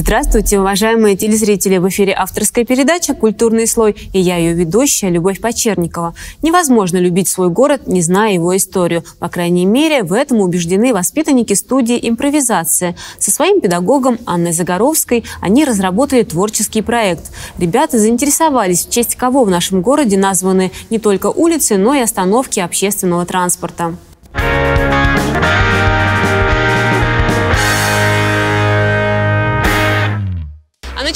Здравствуйте, уважаемые телезрители! В эфире авторская передача «Культурный слой» и я ее ведущая Любовь Почерникова. Невозможно любить свой город, не зная его историю. По крайней мере, в этом убеждены воспитанники студии «Импровизация». Со своим педагогом Анной Загоровской они разработали творческий проект. Ребята заинтересовались, в честь кого в нашем городе названы не только улицы, но и остановки общественного транспорта.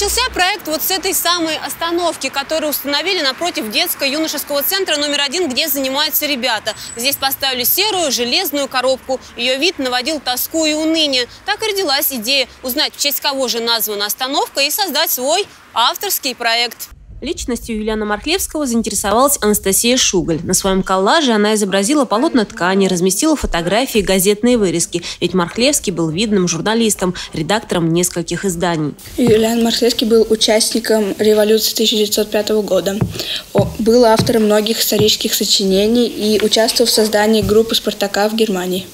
Начался проект вот с этой самой остановки, которую установили напротив детско-юношеского центра номер один, где занимаются ребята. Здесь поставили серую железную коробку. Ее вид наводил тоску и уныние. Так и родилась идея узнать, в честь кого же названа остановка и создать свой авторский проект. Личностью Юлиана Мархлевского заинтересовалась Анастасия Шугаль. На своем коллаже она изобразила полотна ткани, разместила фотографии газетные вырезки. Ведь Мархлевский был видным журналистом, редактором нескольких изданий. Юлиан Мархлевский был участником революции 1905 года. Был автором многих исторических сочинений и участвовал в создании группы «Спартака» в Германии.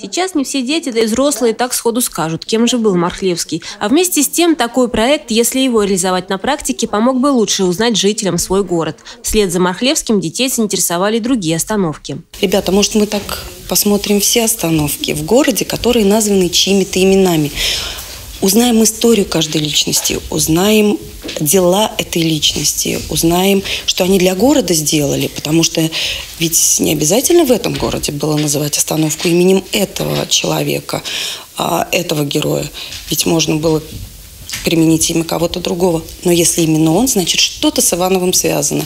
Сейчас не все дети, да и взрослые так сходу скажут, кем же был Мархлевский. А вместе с тем, такой проект, если его реализовать на практике, помог бы лучше узнать жителям свой город. Вслед за Мархлевским детей заинтересовали другие остановки. Ребята, может мы так посмотрим все остановки в городе, которые названы чьими-то именами. Узнаем историю каждой личности, узнаем дела этой личности, узнаем, что они для города сделали, потому что ведь не обязательно в этом городе было называть остановку именем этого человека, а, этого героя. Ведь можно было применить имя кого-то другого. Но если именно он, значит, что-то с Ивановым связано.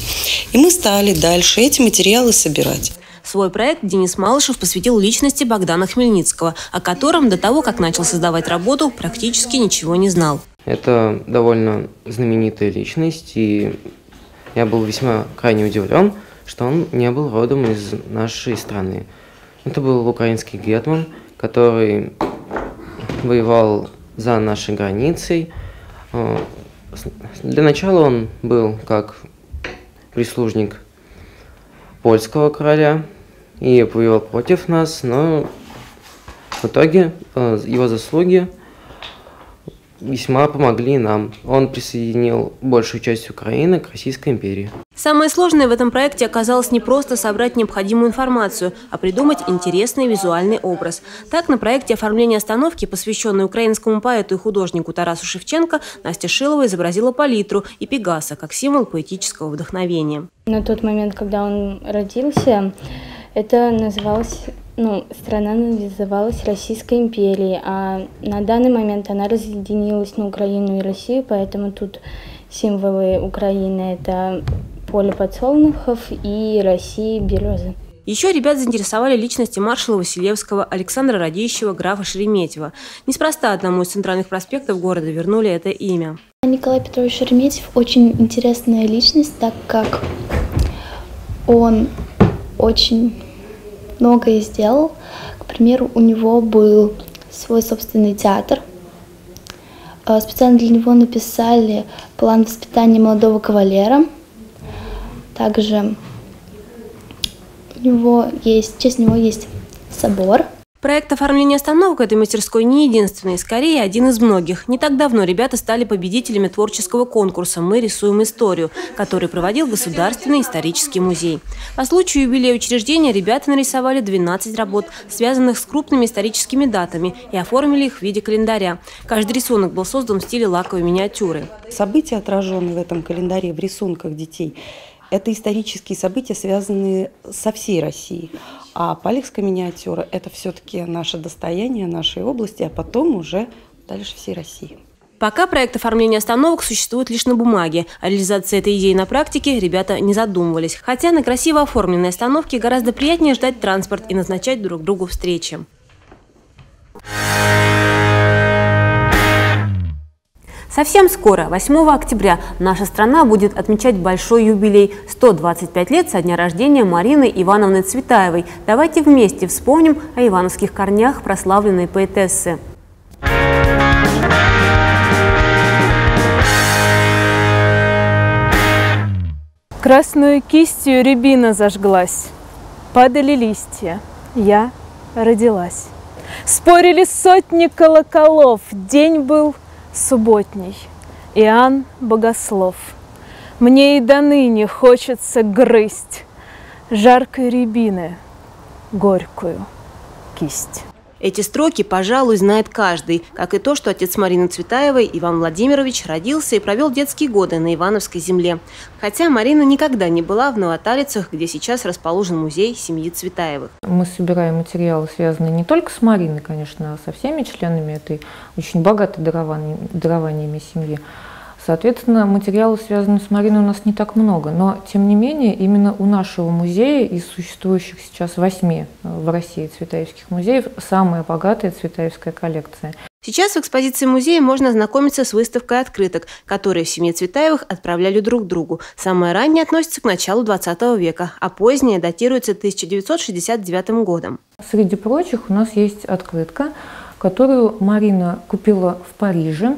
И мы стали дальше эти материалы собирать. Свой проект Денис Малышев посвятил личности Богдана Хмельницкого, о котором до того, как начал создавать работу, практически ничего не знал. Это довольно знаменитая личность, и я был весьма крайне удивлен, что он не был родом из нашей страны. Это был украинский гетман, который воевал за нашей границей. Э, для начала он был как прислужник польского короля, и воевал против нас, но в итоге э, его заслуги весьма помогли нам. Он присоединил большую часть Украины к Российской империи. Самое сложное в этом проекте оказалось не просто собрать необходимую информацию, а придумать интересный визуальный образ. Так, на проекте оформления остановки, посвященной украинскому поэту и художнику Тарасу Шевченко, Настя Шилова изобразила палитру и пегаса как символ поэтического вдохновения. На тот момент, когда он родился, это называлось, ну, страна называлась Российской империей, а на данный момент она разъединилась на Украину и Россию, поэтому тут символы Украины – это поле подсолнухов и России – березы. Еще ребят заинтересовали личности маршала Василевского, Александра Радищева, графа Шереметьева. Неспроста одному из центральных проспектов города вернули это имя. Николай Петрович Шереметьев очень интересная личность, так как он очень многое сделал. К примеру, у него был свой собственный театр. А, специально для него написали план воспитания молодого кавалера. Также у него есть, в честь него есть собор – Проект оформления остановок этой мастерской не единственный, скорее один из многих. Не так давно ребята стали победителями творческого конкурса «Мы рисуем историю», который проводил Государственный исторический музей. По случаю юбилея учреждения ребята нарисовали 12 работ, связанных с крупными историческими датами, и оформили их в виде календаря. Каждый рисунок был создан в стиле лаковой миниатюры. События, отраженные в этом календаре в рисунках детей, это исторические события, связанные со всей Россией. А Палехская миниатюра – это все-таки наше достояние нашей области, а потом уже дальше всей России. Пока проект оформления остановок существует лишь на бумаге. О реализации этой идеи на практике ребята не задумывались. Хотя на красиво оформленной остановке гораздо приятнее ждать транспорт и назначать друг другу встречи. Совсем скоро, 8 октября, наша страна будет отмечать большой юбилей – 125 лет со дня рождения Марины Ивановны Цветаевой. Давайте вместе вспомним о ивановских корнях прославленной поэтессы. Красную кистью рябина зажглась, Падали листья, я родилась. Спорили сотни колоколов, День был субботний, Иоанн Богослов. Мне и до ныне хочется грызть жаркой рябины горькую кисть. Эти строки, пожалуй, знает каждый, как и то, что отец Марины Цветаевой, Иван Владимирович, родился и провел детские годы на Ивановской земле. Хотя Марина никогда не была в Новоталицах, где сейчас расположен музей семьи Цветаевых. Мы собираем материалы, связанные не только с Мариной, конечно, а со всеми членами этой очень богатой дарованиями, семьи. Соответственно, материалов, связанных с Мариной, у нас не так много. Но, тем не менее, именно у нашего музея, из существующих сейчас восьми э, в России цветаевских музеев, самая богатая цветаевская коллекция. Сейчас в экспозиции музея можно ознакомиться с выставкой открыток, которые в семье Цветаевых отправляли друг другу. Самое раннее относится к началу 20 века, а позднее датируется 1969 годом. Среди прочих у нас есть открытка, которую Марина купила в Париже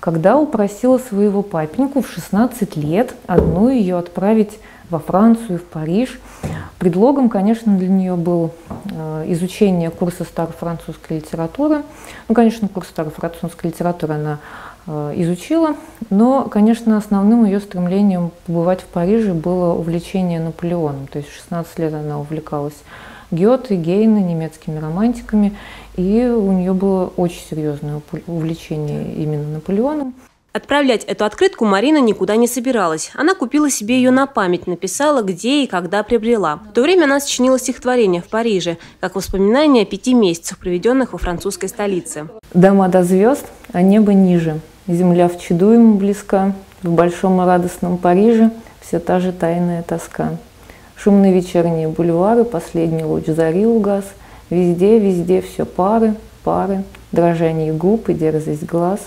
когда упросила своего папеньку в 16 лет одну ее отправить во Францию, в Париж. Предлогом, конечно, для нее был э, изучение курса старофранцузской литературы. Ну, конечно, курс старофранцузской литературы она изучила, но, конечно, основным ее стремлением побывать в Париже было увлечение Наполеоном. То есть в 16 лет она увлекалась Гёте, Гейне, немецкими романтиками, и у нее было очень серьезное увлечение именно Наполеоном. Отправлять эту открытку Марина никуда не собиралась. Она купила себе ее на память, написала, где и когда приобрела. В то время она сочинила стихотворение в Париже, как воспоминание о пяти месяцах, проведенных во французской столице. «Дома до звезд, а небо ниже. Земля в чаду ему близка. В большом и радостном Париже все та же тайная тоска. Шумные вечерние бульвары, последний луч зари угас. Везде, везде все пары, пары, дрожание губ и дерзость глаз.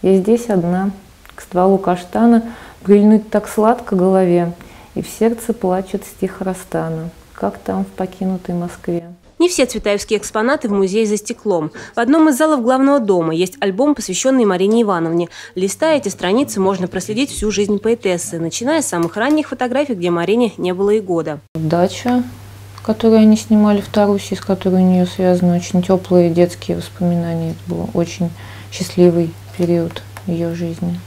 Я здесь одна, к стволу каштана прильнуть так сладко голове, и в сердце плачет стих Растана, как там в покинутой Москве. Не все цветаевские экспонаты в музее за стеклом. В одном из залов главного дома есть альбом, посвященный Марине Ивановне. Листая эти страницы, можно проследить всю жизнь поэтессы, начиная с самых ранних фотографий, где Марине не было и года. Дача, которую они снимали в Таруси, с которой у нее связаны очень теплые детские воспоминания. Это был очень счастливый период ее жизни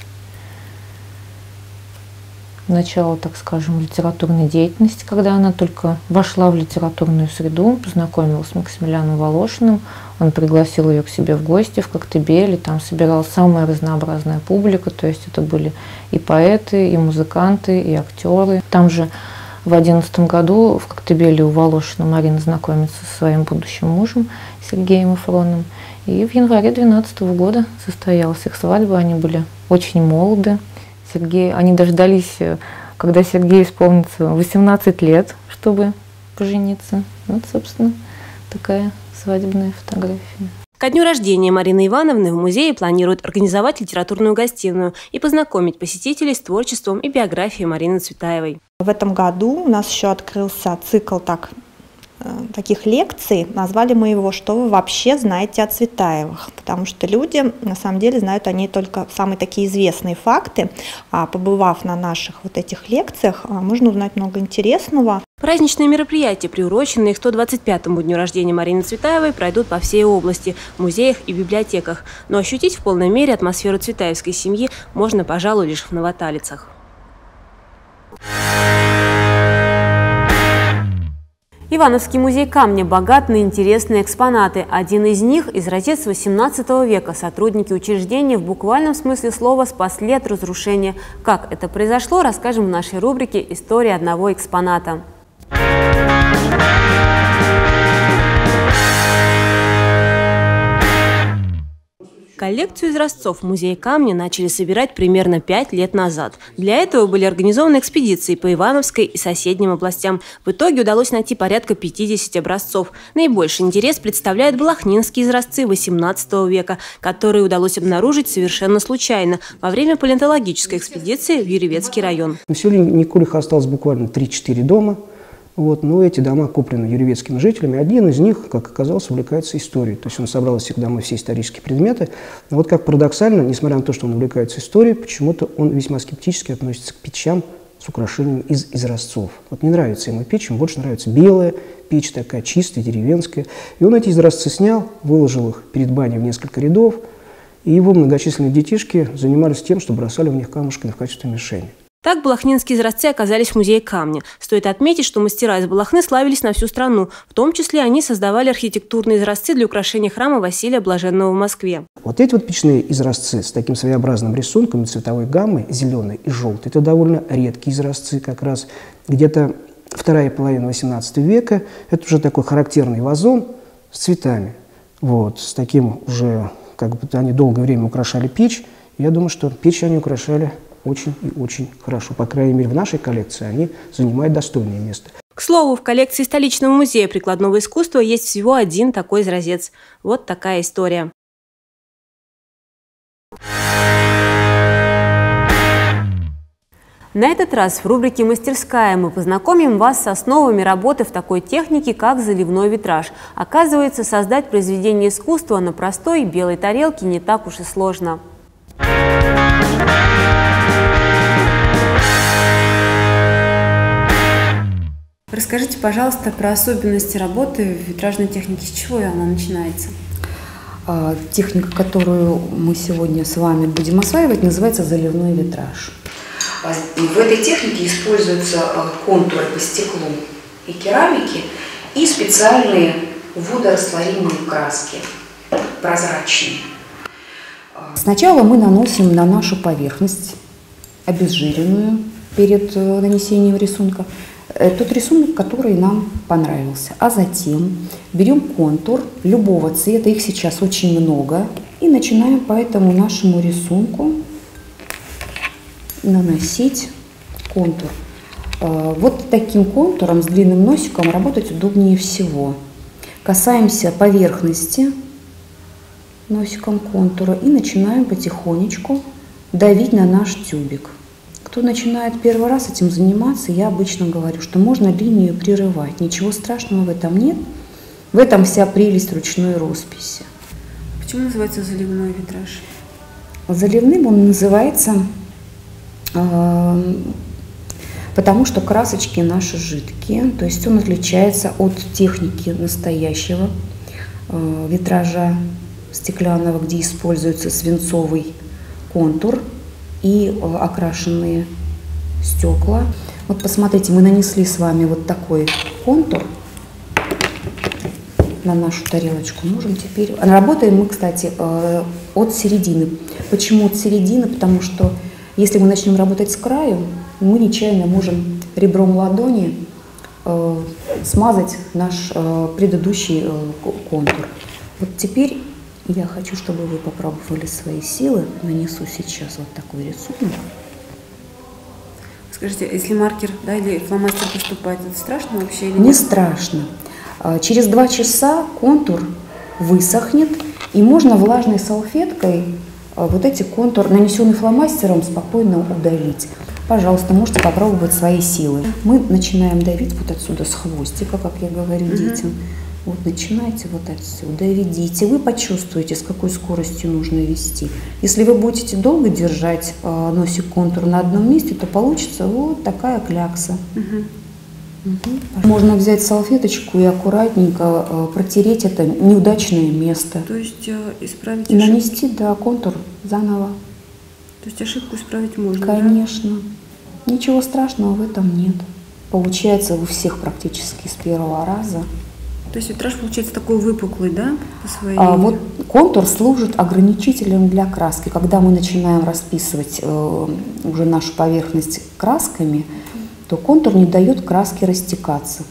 начало, так скажем, литературной деятельности, когда она только вошла в литературную среду, познакомилась с Максимилианом Волошиным. Он пригласил ее к себе в гости в Коктебеле, там собирал самая разнообразная публика, то есть это были и поэты, и музыканты, и актеры. Там же в одиннадцатом году в Коктебеле у Волошина Марина знакомится со своим будущим мужем Сергеем Эфроном. И в январе 2012 года состоялась их свадьба, они были очень молоды. Сергей, они дождались, э, когда Сергею исполнится 18 лет, чтобы пожениться. Вот, собственно, такая свадебная фотография. Ко дню рождения Марины Ивановны в музее планируют организовать литературную гостиную и познакомить посетителей с творчеством и биографией Марины Цветаевой. В этом году у нас еще открылся цикл так таких лекций, назвали мы его «Что вы вообще знаете о Цветаевых?», потому что люди, на самом деле, знают о ней только самые такие известные факты, а побывав на наших вот этих лекциях, а, можно узнать много интересного. Праздничные мероприятия, приуроченные к 125-му дню рождения Марины Цветаевой, пройдут по всей области, в музеях и библиотеках. Но ощутить в полной мере атмосферу цветаевской семьи можно, пожалуй, лишь в Новоталицах. Ивановский музей камня богат на интересные экспонаты. Один из них – изразец 18 века. Сотрудники учреждения в буквальном смысле слова спасли от разрушения. Как это произошло, расскажем в нашей рубрике «История одного экспоната». Коллекцию изразцов музея камня начали собирать примерно пять лет назад. Для этого были организованы экспедиции по Ивановской и соседним областям. В итоге удалось найти порядка 50 образцов. Наибольший интерес представляют балахнинские изразцы XVIII века, которые удалось обнаружить совершенно случайно во время палеонтологической экспедиции в Юрьевецкий район. В селе Никулиха осталось буквально 3-4 дома – вот, но эти дома куплены юрьевецкими жителями. Один из них, как оказалось, увлекается историей. То есть он собрал из всех все исторические предметы. Но вот как парадоксально, несмотря на то, что он увлекается историей, почему-то он весьма скептически относится к печам с украшением из изразцов. Вот не нравится ему печь, ему больше нравится белая печь, такая чистая, деревенская. И он эти изразцы снял, выложил их перед баней в несколько рядов, И его многочисленные детишки занимались тем, что бросали в них камушками в качестве мишени. Так балахнинские изразцы оказались в музее камня. Стоит отметить, что мастера из Балахны славились на всю страну. В том числе они создавали архитектурные изразцы для украшения храма Василия Блаженного в Москве. Вот эти вот печные изразцы с таким своеобразным рисунком цветовой гаммы, зеленый и желтый, это довольно редкие изразцы, как раз где-то вторая половина XVIII века. Это уже такой характерный вазон с цветами. Вот, с таким уже, как бы они долгое время украшали печь. Я думаю, что печь они украшали очень и очень хорошо. По крайней мере, в нашей коллекции они занимают достойное место. К слову, в коллекции столичного музея прикладного искусства есть всего один такой изразец. Вот такая история. На этот раз в рубрике «Мастерская» мы познакомим вас с основами работы в такой технике, как заливной витраж. Оказывается, создать произведение искусства на простой белой тарелке не так уж и сложно. Расскажите, пожалуйста, про особенности работы в витражной технике. С чего она начинается? А, техника, которую мы сегодня с вами будем осваивать, называется заливной витраж. А, в этой технике используются а, контуры по стеклу и керамике и специальные водорастворимые краски, прозрачные. Сначала мы наносим на нашу поверхность обезжиренную перед э, нанесением рисунка тот рисунок, который нам понравился. А затем берем контур любого цвета, их сейчас очень много, и начинаем по этому нашему рисунку наносить контур. Э, вот таким контуром с длинным носиком работать удобнее всего. Касаемся поверхности носиком контура и начинаем потихонечку давить на наш тюбик. Кто начинает первый раз этим заниматься, я обычно говорю, что можно линию прерывать. Ничего страшного в этом нет. В этом вся прелесть ручной росписи. Почему называется заливной витраж? Заливным он называется, э, потому что красочки наши жидкие, то есть он отличается от техники настоящего э, витража стеклянного, где используется свинцовый контур – и э, окрашенные стекла. Вот посмотрите, мы нанесли с вами вот такой контур на нашу тарелочку. Можем теперь... Работаем мы, кстати, э, от середины. Почему от середины? Потому что если мы начнем работать с краю, мы нечаянно можем ребром ладони э, смазать наш предыдущий контур. Вот теперь я хочу, чтобы вы попробовали свои силы. Нанесу сейчас вот такой рисунок. Скажите, если маркер да, или фломастер поступает, это страшно вообще или нет? Не страшно. А, через два часа контур высохнет, и можно влажной салфеткой а, вот эти контур, нанесенный фломастером, спокойно удалить. Пожалуйста, можете попробовать свои силы. Мы начинаем давить вот отсюда с хвостика, как я говорю детям. Вот начинайте вот отсюда, ведите. Вы почувствуете, с какой скоростью нужно вести. Если вы будете долго держать э, носик контур на одном месте, то получится вот такая клякса. Угу. Угу. Можно взять салфеточку и аккуратненько э, протереть это неудачное место. То есть э, исправить И нанести, да, контур заново. То есть ошибку исправить можно, Конечно. Да? Ничего страшного в этом нет. Получается у всех практически с первого раза. То есть витраж получается такой выпуклый, да, по своей... А, вот контур служит ограничителем для краски. Когда мы начинаем расписывать э, уже нашу поверхность красками, то контур не дает краске растекаться.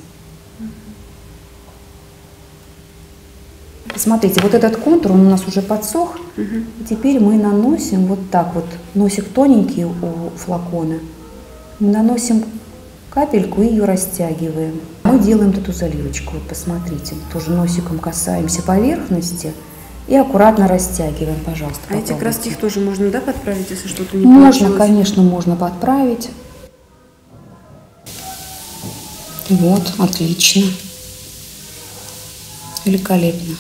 Смотрите, вот этот контур, он у нас уже подсох. Угу. И теперь мы наносим вот так вот, носик тоненький у флакона. Мы наносим капельку и ее растягиваем. Мы делаем эту заливочку, вот посмотрите, тоже носиком касаемся поверхности и аккуратно растягиваем, пожалуйста. А эти краски тоже можно, да, подправить, если что-то не Можно, получилось? конечно, можно подправить. Вот, отлично. Великолепно.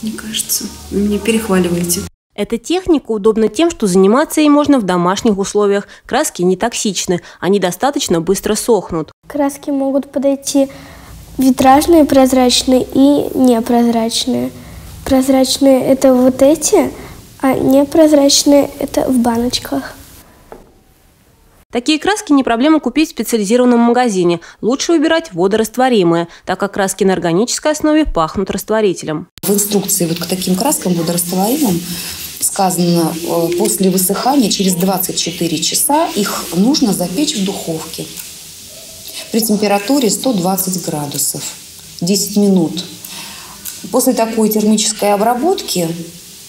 Мне кажется, вы меня перехваливаете. Эта техника удобна тем, что заниматься ей можно в домашних условиях. Краски не токсичны, они достаточно быстро сохнут. Краски могут подойти витражные, прозрачные и непрозрачные. Прозрачные это вот эти, а непрозрачные это в баночках. Такие краски не проблема купить в специализированном магазине. Лучше выбирать водорастворимые, так как краски на органической основе пахнут растворителем. В инструкции вот к таким краскам водорастворимым сказано, э, после высыхания через 24 часа их нужно запечь в духовке при температуре 120 градусов 10 минут. После такой термической обработки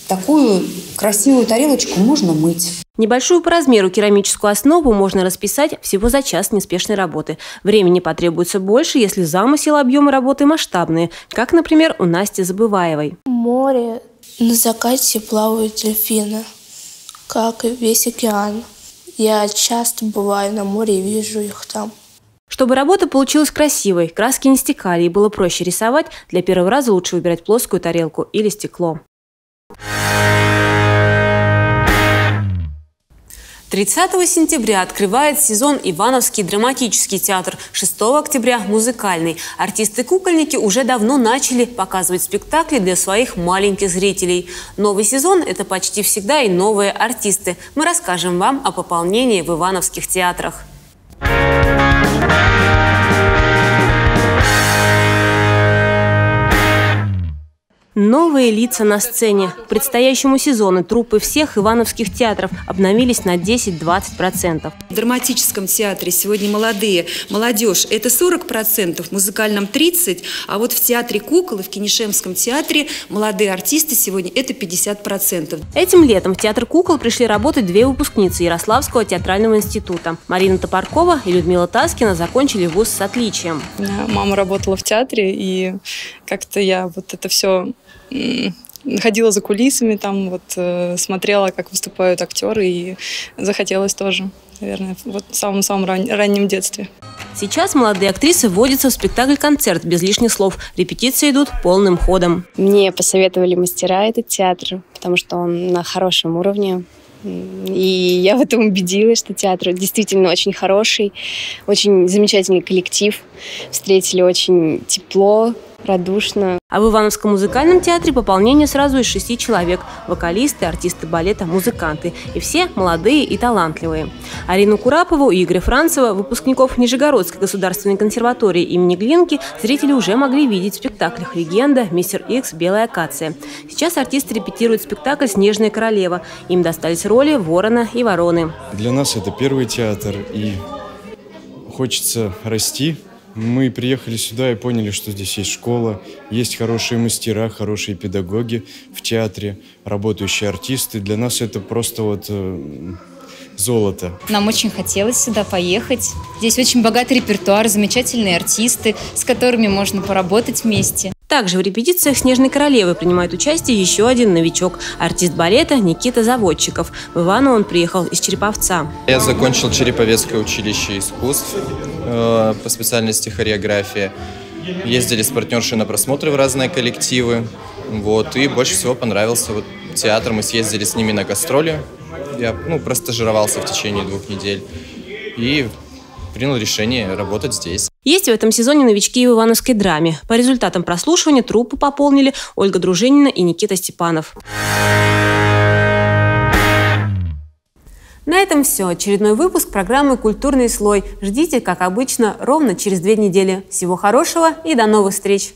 такую красивую тарелочку можно мыть. Небольшую по размеру керамическую основу можно расписать всего за час неспешной работы. Времени потребуется больше, если замысел объемы работы масштабные, как, например, у Насти Забываевой. Море на закате плавают дельфины, как и весь океан. Я часто бываю на море и вижу их там. Чтобы работа получилась красивой, краски не стекали и было проще рисовать, для первого раза лучше выбирать плоскую тарелку или стекло. 30 сентября открывает сезон Ивановский драматический театр, 6 октября – музыкальный. Артисты-кукольники уже давно начали показывать спектакли для своих маленьких зрителей. Новый сезон – это почти всегда и новые артисты. Мы расскажем вам о пополнении в ивановских театрах. Новые лица на сцене. К предстоящему сезону труппы всех ивановских театров обновились на 10-20%. В драматическом театре сегодня молодые, молодежь – это 40%, в музыкальном 30%, а вот в театре кукол и в Кенишемском театре молодые артисты сегодня – это 50%. Этим летом в театр кукол пришли работать две выпускницы Ярославского театрального института. Марина Топоркова и Людмила Таскина закончили вуз с отличием. Мама работала в театре, и как-то я вот это все ходила за кулисами, там вот э, смотрела, как выступают актеры, и захотелось тоже, наверное, вот в самом-самом ран раннем детстве. Сейчас молодые актрисы вводятся в спектакль-концерт без лишних слов. Репетиции идут полным ходом. Мне посоветовали мастера этот театр, потому что он на хорошем уровне. И я в этом убедилась, что театр действительно очень хороший, очень замечательный коллектив. Встретили очень тепло, радушно. А в Ивановском музыкальном театре пополнение сразу из шести человек – вокалисты, артисты балета, музыканты. И все молодые и талантливые. Арину Курапову и Игоря Францева, выпускников Нижегородской государственной консерватории имени Глинки, зрители уже могли видеть в спектаклях «Легенда», «Мистер Икс», «Белая акация». Сейчас артисты репетируют спектакль «Снежная королева». Им достались роли «Ворона» и «Вороны». Для нас это первый театр, и хочется расти, мы приехали сюда и поняли, что здесь есть школа, есть хорошие мастера, хорошие педагоги в театре, работающие артисты. Для нас это просто вот э, золото. Нам очень хотелось сюда поехать. Здесь очень богатый репертуар, замечательные артисты, с которыми можно поработать вместе. Также в репетициях «Снежной королевы» принимает участие еще один новичок – артист балета Никита Заводчиков. В Иваново он приехал из Череповца. Я закончил Череповецкое училище искусств э, по специальности хореография. Ездили с партнершей на просмотры в разные коллективы. Вот, и больше всего понравился вот театр. Мы съездили с ними на гастроли. Я ну, просто жировался в течение двух недель. И принял решение работать здесь. Есть в этом сезоне новички в Ивановской драме. По результатам прослушивания труппу пополнили Ольга Дружинина и Никита Степанов. На этом все. Очередной выпуск программы «Культурный слой». Ждите, как обычно, ровно через две недели. Всего хорошего и до новых встреч!